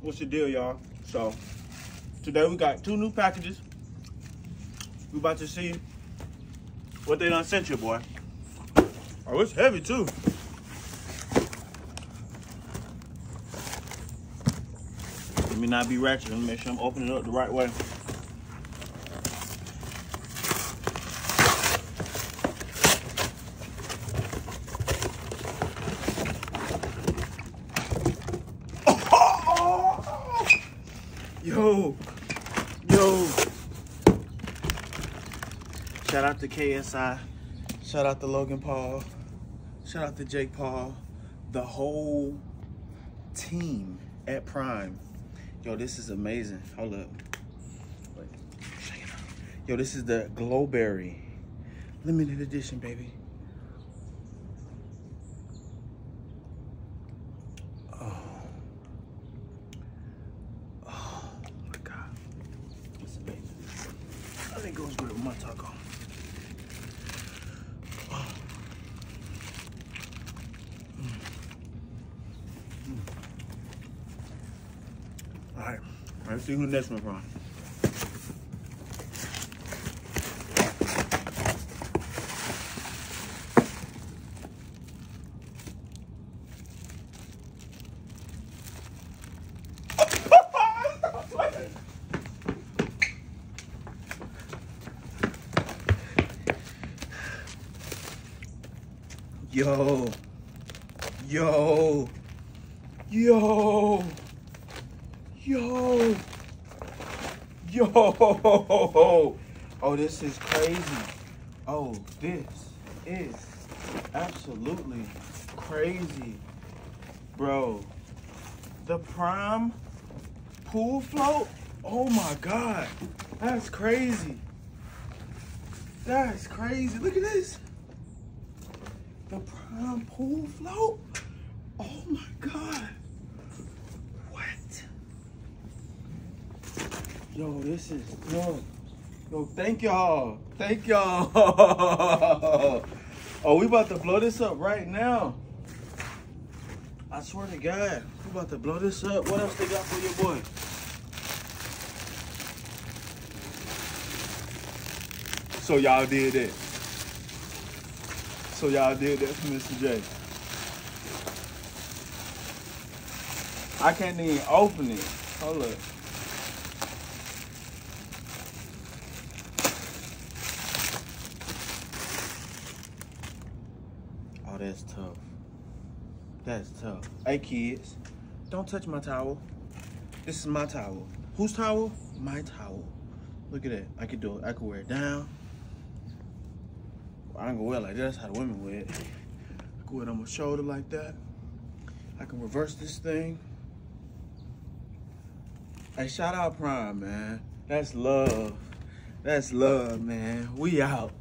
what's the deal, y'all? So today we got two new packages. We about to see what they done sent you, boy. Oh, it's heavy too. Let me not be ratchet. Let me make sure I'm opening it up the right way. Yo, yo. Shout out to KSI. Shout out to Logan Paul. Shout out to Jake Paul. The whole team at Prime. Yo, this is amazing. Hold up. Yo, this is the Glowberry. Limited edition, baby. Oh. Oh my God. It's amazing. Goes great with my taco. Mm. Mm. All right, let's see who the next one from. Yo, yo, yo, yo, yo. Oh, this is crazy. Oh, this is absolutely crazy. Bro, the prime pool float? Oh my God, that's crazy. That's crazy. Look at this. The prime pool float? Oh my God. What? Yo, this is good. Yo, thank y'all. Thank y'all. oh, we about to blow this up right now. I swear to God, we about to blow this up. What else they got for your boy? So y'all did it. So y'all did that for Mr. J. I can't even open it. Hold up. Oh, that's tough. That's tough. Hey, kids, don't touch my towel. This is my towel. Whose towel? My towel. Look at that. I can do it. I can wear it down. I don't go wear it like that. That's how the women wear it. I wear it on my shoulder like that. I can reverse this thing. Hey, shout out Prime, man. That's love. That's love, man. We out.